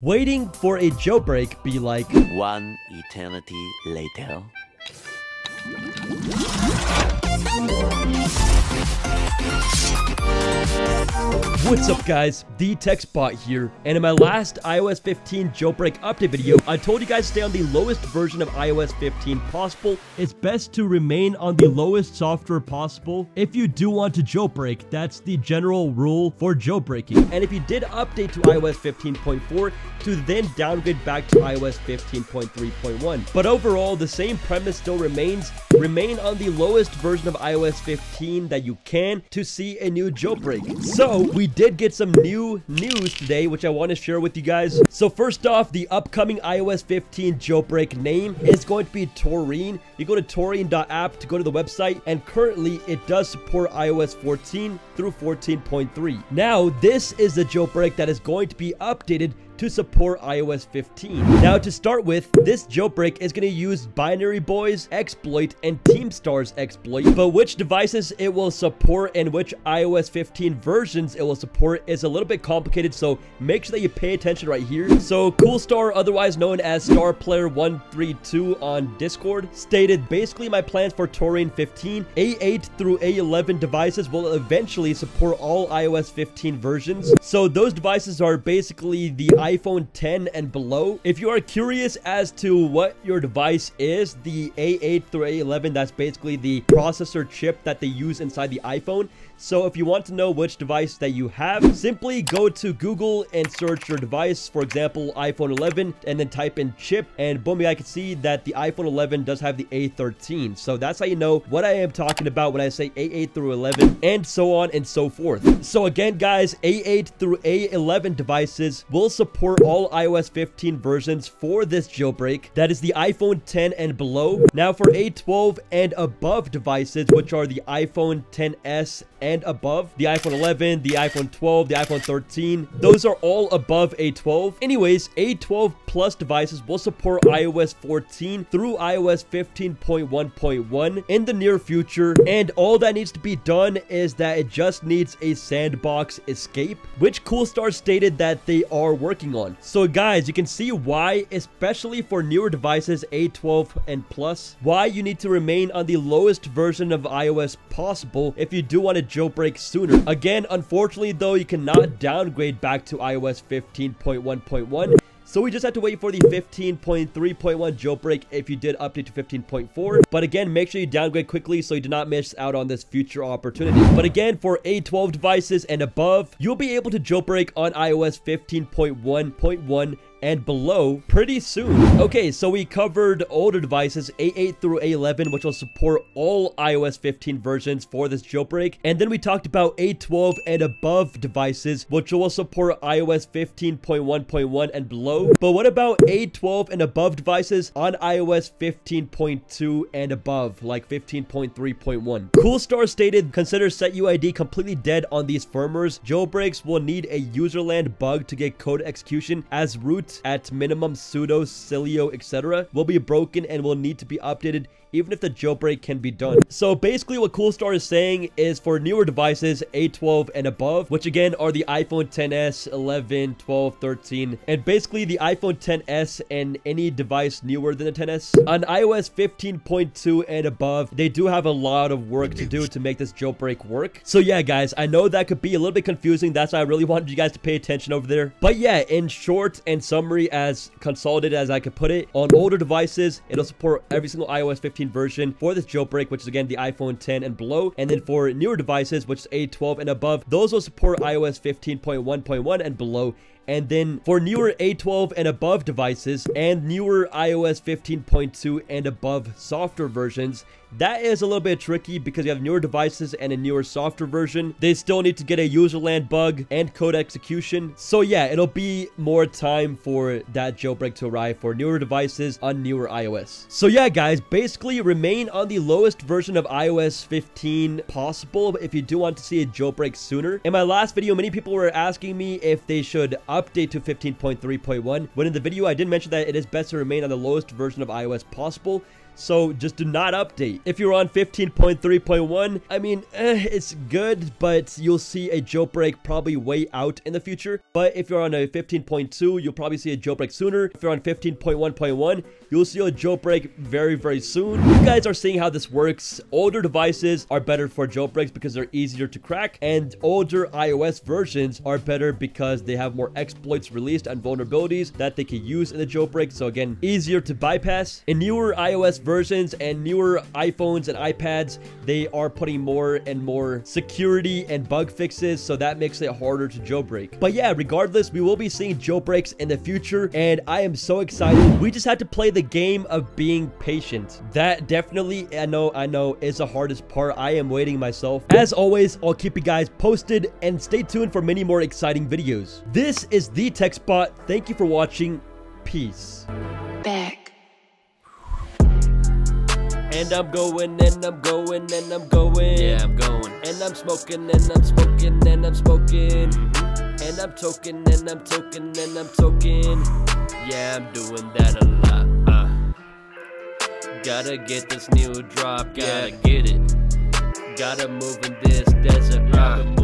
Waiting for a jailbreak be like One eternity later. What's up guys, the TechSpot here, and in my last iOS 15 jailbreak update video, I told you guys to stay on the lowest version of iOS 15 possible. It's best to remain on the lowest software possible. If you do want to jailbreak, that's the general rule for jailbreaking. And if you did update to iOS 15.4, to then downgrade back to iOS 15.3.1. But overall, the same premise still remains. Remain on the lowest version of iOS 15 that you can to see a new jailbreak. So, we did get some new news today, which I want to share with you guys. So first off, the upcoming iOS 15 jailbreak name is going to be Taurine. You go to taurine.app to go to the website, and currently it does support iOS 14 through 14.3. Now, this is the jailbreak that is going to be updated to support iOS 15. Now to start with, this jailbreak is going to use binaryboy's exploit and tihmstar's exploit, but which devices it will support and which iOS 15 versions it will support is a little bit complicated, so make sure that you pay attention right here. So Coolstar, otherwise known as Star Player 132 on Discord, stated basically my plans for Taurine 15, A8 through A11 devices will eventually support all iOS 15 versions. So those devices are basically the iPhone 10 and below. If you are curious as to what your device is, the A8 through A11, that's basically the processor chip that they use inside the iPhone. So if you want to know which device that you have, simply go to Google and search your device, for example, iPhone 11, and then type in chip, and boom, I can see that the iPhone 11 does have the A13. So that's how you know what I am talking about when I say A8 through 11, and so on and so forth. So again, guys, A8 through A11 devices will support all iOS 15 versions for this jailbreak. That is the iPhone 10 and below. Now for A12 and above devices, which are the iPhone 10s and above. The iPhone 11, the iPhone 12, the iPhone 13. Those are all above A12. Anyways, A12 Plus devices will support iOS 14 through iOS 15.1.1 in the near future. And all that needs to be done is that it just needs a sandbox escape, which Coolstar stated that they are working on. So guys, you can see why, especially for newer devices A12 and Plus, why you need to remain on the lowest version of iOS possible if you do want to jailbreak sooner. Again, unfortunately though, you cannot downgrade back to iOS 15.1.1 so we just have to wait for the 15.3.1 jailbreak if you did update to 15.4. But again, make sure you downgrade quickly so you do not miss out on this future opportunity. But again, for A12 devices and above, you'll be able to jailbreak on iOS 15.1.1 and below pretty soon. Okay, so we covered older devices, A8 through A11, which will support all iOS 15 versions for this jailbreak. And then we talked about A12 and above devices, which will support iOS 15.1.1 and below. But what about A12 and above devices on iOS 15.2 and above, like 15.3.1? Coolstar stated, consider SetUID completely dead on these firmwares. Jailbreaks will need a userland bug to get code execution as root at minimum sudo, Sileo, etc. will be broken and will need to be updated even if the jailbreak can be done. So basically what Coolstar is saying is for newer devices, A12 and above, which again are the iPhone 10s, 11, 12, 13, and basically the iPhone 10s and any device newer than the 10s. On iOS 15.2 and above, they do have a lot of work to do to make this jailbreak work. So yeah, guys, I know that could be a little bit confusing. That's why I really wanted you guys to pay attention over there. But yeah, in short and summary, as consolidated as I could put it, on older devices, it'll support every single iOS 15 15 version for this jailbreak, which is again the iPhone 10 and below. And then for newer devices, which is A12 and above, those will support iOS 15.1.1 and below. And then for newer A12 and above devices and newer iOS 15.2 and above software versions, that is a little bit tricky because you have newer devices and a newer software version. They still need to get a userland bug and code execution. So yeah, it'll be more time for that jailbreak to arrive for newer devices on newer iOS. So yeah, guys, basically remain on the lowest version of iOS 15 possible if you do want to see a jailbreak sooner. In my last video, many people were asking me if they should update to 15.3.1. When in the video, I did mention that it is best to remain on the lowest version of iOS possible So just do not update. If you're on 15.3.1, I mean, eh, it's good, but you'll see a jailbreak probably way out in the future. But if you're on a 15.2, you'll probably see a jailbreak sooner. If you're on 15.1.1, you'll see a jailbreak very, very soon. You guys are seeing how this works. Older devices are better for jailbreaks because they're easier to crack, and older iOS versions are better because they have more exploits released and vulnerabilities that they can use in the jailbreak. So again, easier to bypass. In newer iOS versions and newer iPhones and iPads, they are putting more and more security and bug fixes, so that makes it harder to jailbreak. But yeah, regardless, we will be seeing jailbreaks in the future, and I am so excited. We just had to play the game of being patient. That definitely, I know, I know, is the hardest part. I am waiting myself. As always, I'll keep you guys posted, and stay tuned for many more exciting videos. This is The Tech Spot. Thank you for watching. Peace. And I'm going, and I'm going, and I'm going. Yeah, I'm going. And I'm smoking, and I'm smoking, and I'm smoking. And I'm toking, and I'm toking, and I'm toking. Yeah, I'm doing that a lot. Uh. Gotta get this new drop, gotta get it. Gotta move in this desert. Uh.